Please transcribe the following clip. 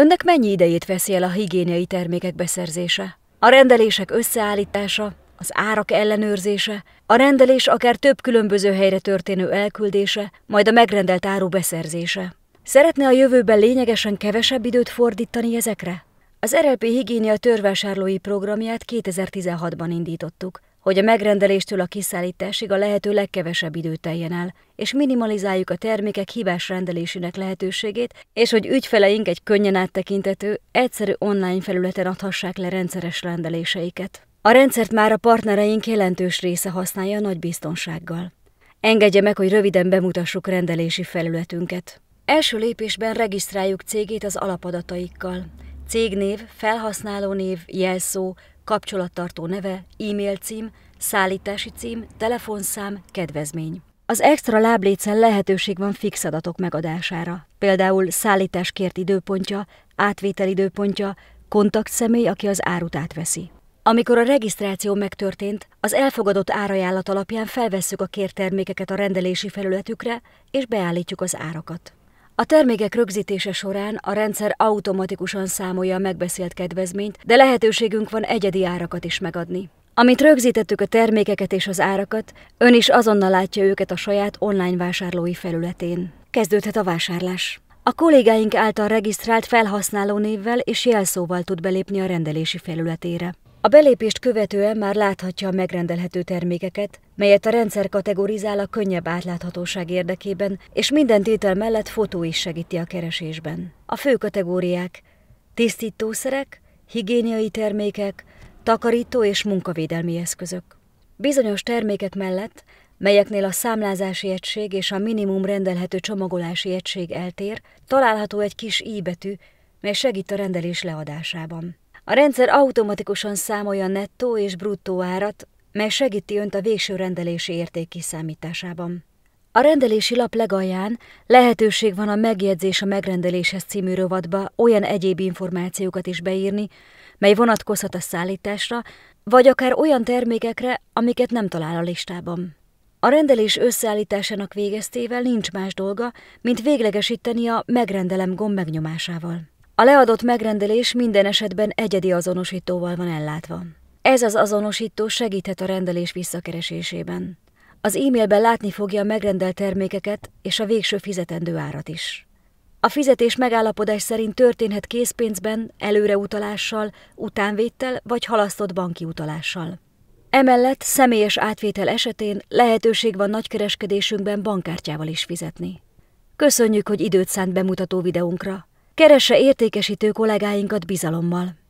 Önnek mennyi idejét veszi el a higiéniai termékek beszerzése? A rendelések összeállítása, az árak ellenőrzése, a rendelés akár több különböző helyre történő elküldése, majd a megrendelt áru beszerzése. Szeretne a jövőben lényegesen kevesebb időt fordítani ezekre? Az RLP Higiénia törvásárlói programját 2016-ban indítottuk, hogy a megrendeléstől a kiszállításig a lehető legkevesebb időt teljen el, és minimalizáljuk a termékek hibás rendelésének lehetőségét, és hogy ügyfeleink egy könnyen áttekintető, egyszerű online felületen adhassák le rendszeres rendeléseiket. A rendszert már a partnereink jelentős része használja nagy biztonsággal. Engedje meg, hogy röviden bemutassuk rendelési felületünket. Első lépésben regisztráljuk cégét az alapadataikkal. Cégnév, felhasználónév, jelszó, kapcsolattartó neve, e-mail cím, szállítási cím, telefonszám, kedvezmény. Az extra láblécen lehetőség van fix adatok megadására, például szállítás kért időpontja, átvétel időpontja, kontaktszemély, aki az árut átveszi. Amikor a regisztráció megtörtént, az elfogadott árajánlat alapján felvesszük a kért termékeket a rendelési felületükre, és beállítjuk az árakat. A termékek rögzítése során a rendszer automatikusan számolja a megbeszélt kedvezményt, de lehetőségünk van egyedi árakat is megadni. Amint rögzítettük a termékeket és az árakat, ön is azonnal látja őket a saját online vásárlói felületén. Kezdődhet a vásárlás. A kollégáink által regisztrált felhasználó névvel és jelszóval tud belépni a rendelési felületére. A belépést követően már láthatja a megrendelhető termékeket, melyet a rendszer kategorizál a könnyebb átláthatóság érdekében, és minden tétel mellett fotó is segíti a keresésben. A fő kategóriák tisztítószerek, higiéniai termékek, takarító és munkavédelmi eszközök. Bizonyos termékek mellett, melyeknél a számlázási egység és a minimum rendelhető csomagolási egység eltér, található egy kis i betű, mely segít a rendelés leadásában. A rendszer automatikusan számolja nettó és bruttó árat, mely segíti önt a végső rendelési érték kiszámításában. A rendelési lap legalján lehetőség van a megjegyzés a megrendeléshez című rovatba olyan egyéb információkat is beírni, mely vonatkozhat a szállításra, vagy akár olyan termékekre, amiket nem talál a listában. A rendelés összeállításának végeztével nincs más dolga, mint véglegesíteni a megrendelem gomb megnyomásával. A leadott megrendelés minden esetben egyedi azonosítóval van ellátva. Ez az azonosító segíthet a rendelés visszakeresésében. Az e-mailben látni fogja a megrendelt termékeket és a végső fizetendő árat is. A fizetés megállapodás szerint történhet készpénzben, előreutalással, utánvéttel vagy halasztott banki utalással. Emellett személyes átvétel esetén lehetőség van nagykereskedésünkben bankkártyával is fizetni. Köszönjük, hogy időt szánt bemutató videónkra. Keresse értékesítő kollégáinkat bizalommal!